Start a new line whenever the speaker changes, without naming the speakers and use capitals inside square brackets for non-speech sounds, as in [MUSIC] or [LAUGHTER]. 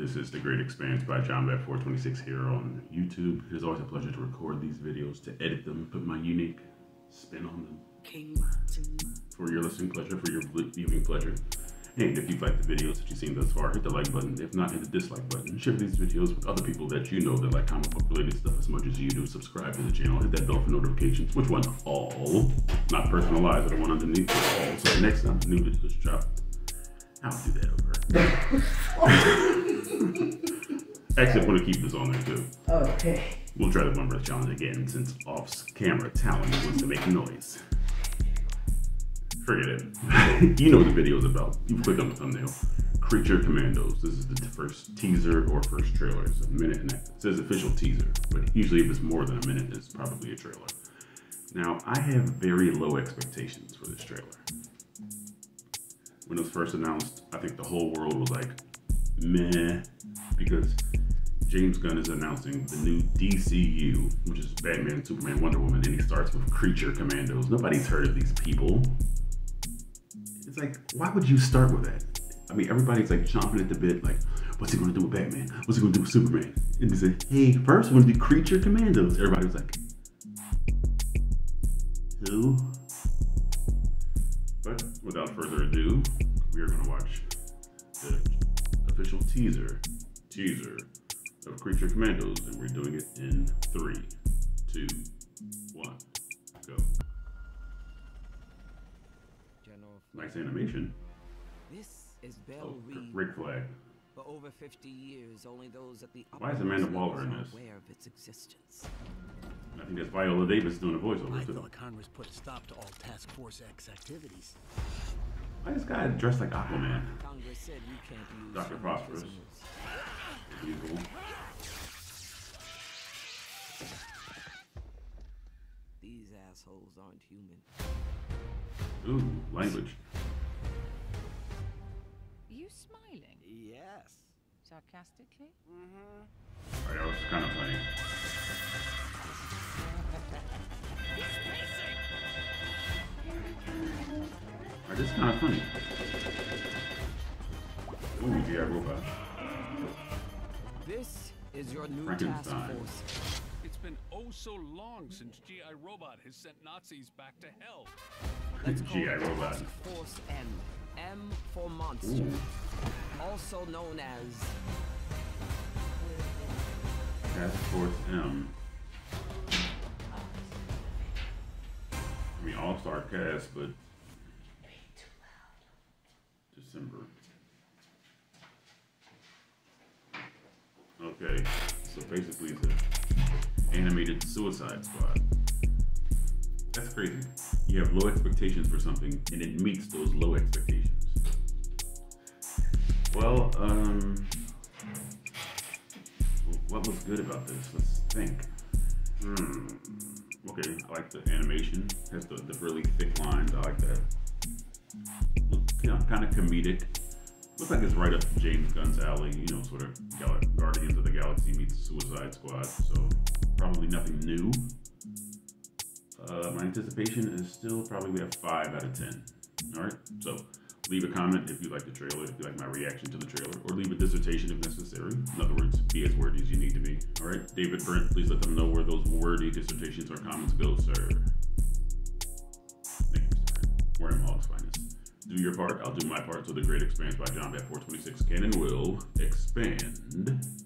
This is The Great Expanse by Jon Bap 426 here on YouTube. It is always a pleasure to record these videos, to edit them, put my unique spin on them. For your listening pleasure, for your viewing pleasure. And if you've liked the videos that you've seen thus far, hit the like button. If not, hit the dislike button. Share these videos with other people that you know that like comic book related stuff as much as you do. Subscribe to the channel. Hit that bell for notifications. Which one? All. Not personalized, but the one underneath all. So next time new videos drop, I'll do that over. [LAUGHS] [LAUGHS] Actually, I want to keep this on there too.
Okay.
We'll try the one breath challenge again since off camera talent wants to make noise. Forget it. [LAUGHS] you know what the video is about. You click on the thumbnail. Creature Commandos. This is the first teaser or first trailer. It's a minute and a, it says official teaser, but usually if it's more than a minute, it's probably a trailer. Now, I have very low expectations for this trailer. When it was first announced, I think the whole world was like, meh, because James Gunn is announcing the new DCU, which is Batman, Superman, Wonder Woman, and he starts with Creature Commandos. Nobody's heard of these people. It's like, why would you start with that? I mean, everybody's like chomping at the bit, like, what's he gonna do with Batman? What's he gonna do with Superman? And they say, hey, first we're gonna do Creature Commandos. Everybody was like, who? But without further ado, we are gonna watch the official teaser, teaser of Creature Commandos, and we're doing it in three, two, one, go. Nice animation.
This is Belle
Oh,
Reed.
Flag.
For over 50 years, only those at the
Why is Amanda Waller in this?
aware of its existence.
I think that's Viola Davis doing a
I
voiceover too.
thought Congress put a stop to all Task Force X activities.
Why is this guy dressed like Aquaman?
Congress said aren't human.
Ooh, language.
Are you smiling
Yes.
sarcastically?
Oh, that was kind of funny. This is kind of funny. Ooh, GI Robot.
This is your new task force.
It's been oh so long since G.I. Robot has sent Nazis back to hell.
Let's call
GI
it
Robot.
Force M. M for monster.
Ooh.
Also known as
Task Force M. I mean, all star cast, but December. Okay, so basically it's an animated Suicide Squad. That's crazy. You have low expectations for something, and it meets those low expectations. Well, um, what was good about this? Let's think. Hmm. Okay, I like the animation. It has the, the really thick lines. I like that. Look, you know, kind of comedic. Looks like it's right up James Gunn's alley. You know, sort of Guardians of the Galaxy meets Suicide Squad. So probably nothing new. Uh, my anticipation is still probably we have five out of ten. All right, so leave a comment if you like the trailer, if you like my reaction to the trailer, or leave a dissertation if necessary. In other words, be as wordy as you need to be. All right, David Brent, please let them know where those wordy dissertations or comments go, sir. Thank you, Mr. Brent. We're finest. Do your part, I'll do my part. So the Great Expanse by Jon Bap 426 can and will expand